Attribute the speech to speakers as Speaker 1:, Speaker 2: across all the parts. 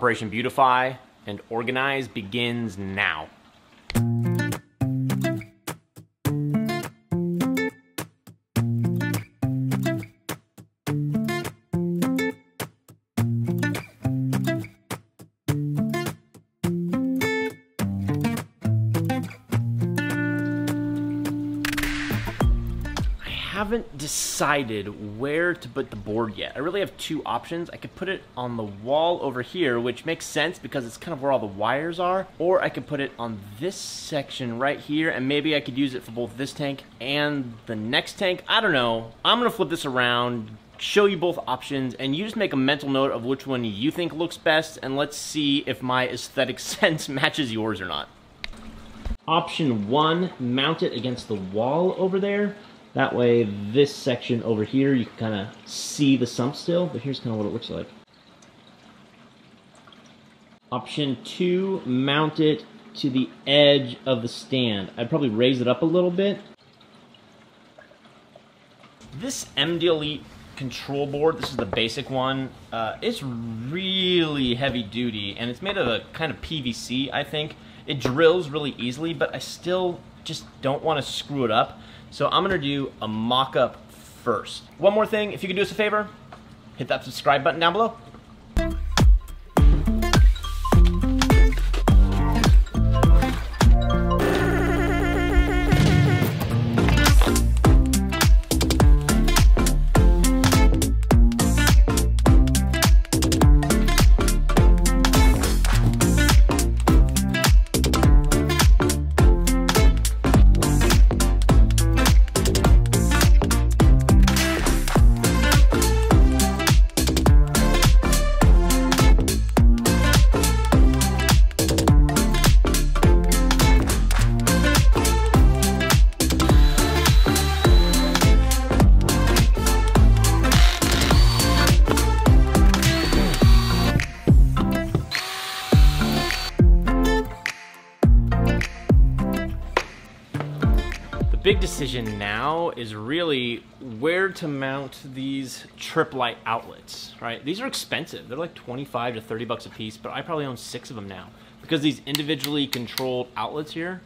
Speaker 1: Operation Beautify and Organize begins now. Haven't decided where to put the board yet. I really have two options. I could put it on the wall over here, which makes sense because it's kind of where all the wires are, or I could put it on this section right here, and maybe I could use it for both this tank and the next tank. I don't know. I'm gonna flip this around, show you both options, and you just make a mental note of which one you think looks best, and let's see if my aesthetic sense matches yours or not. Option one, mount it against the wall over there. That way, this section over here, you can kind of see the sump still, but here's kind of what it looks like. Option two, mount it to the edge of the stand. I'd probably raise it up a little bit. This MD Elite control board, this is the basic one, uh, it's really heavy duty, and it's made of a kind of PVC, I think. It drills really easily, but I still just don't want to screw it up. So I'm gonna do a mock-up first. One more thing, if you could do us a favor, hit that subscribe button down below. Big decision now is really where to mount these Tripp Lite outlets, right? These are expensive. They're like 25 to 30 bucks a piece, but I probably own six of them now because these individually controlled outlets here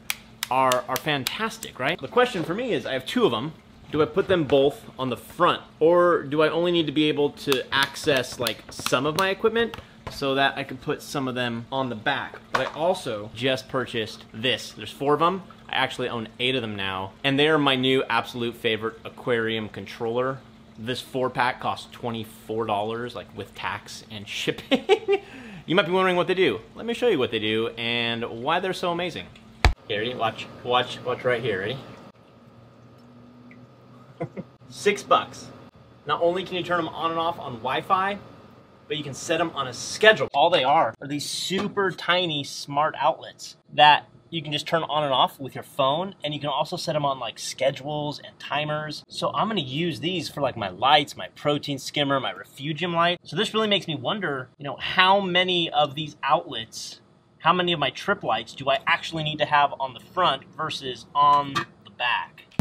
Speaker 1: are, are fantastic, right? The question for me is I have two of them. Do I put them both on the front or do I only need to be able to access like some of my equipment so that I can put some of them on the back. But I also just purchased this. There's four of them. I actually own eight of them now. And they are my new absolute favorite aquarium controller. This four pack costs $24, like with tax and shipping. you might be wondering what they do. Let me show you what they do and why they're so amazing. Here, ready? Watch, watch, watch right here, ready? Six bucks. Not only can you turn them on and off on Wi-Fi, but you can set them on a schedule. All they are are these super tiny smart outlets that you can just turn on and off with your phone and you can also set them on like schedules and timers. So I'm gonna use these for like my lights, my protein skimmer, my refugium light. So this really makes me wonder, you know, how many of these outlets, how many of my Tripp Lites do I actually need to have on the front versus on the back?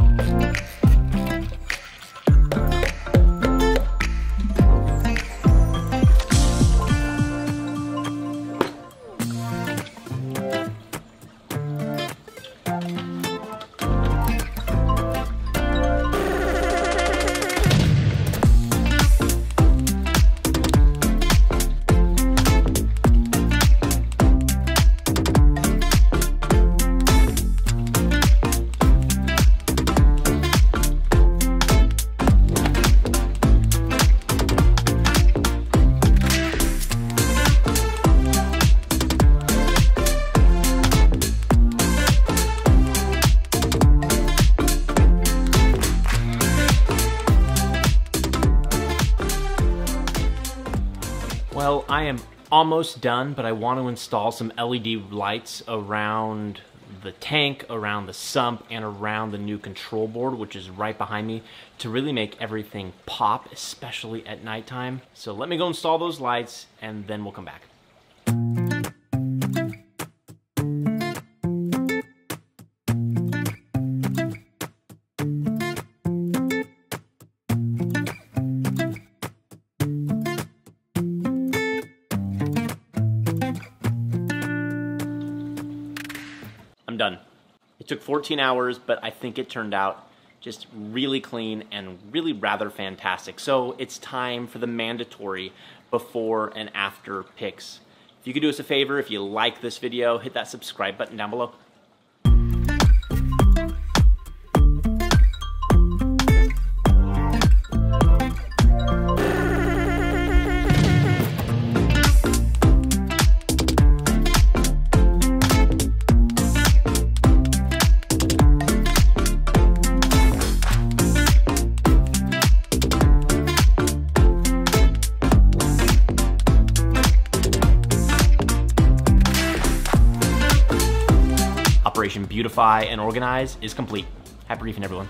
Speaker 1: Well, I am almost done, but I want to install some LED lights around the tank, around the sump, and around the new control board, which is right behind me, to really make everything pop, especially at nighttime. So let me go install those lights, and then we'll come back. Took 14 hours, but I think it turned out just really clean and really rather fantastic. So it's time for the mandatory before and after picks. If you could do us a favor, if you like this video, hit that subscribe button down below. Beautify and Organize is complete. Happy reefing, everyone.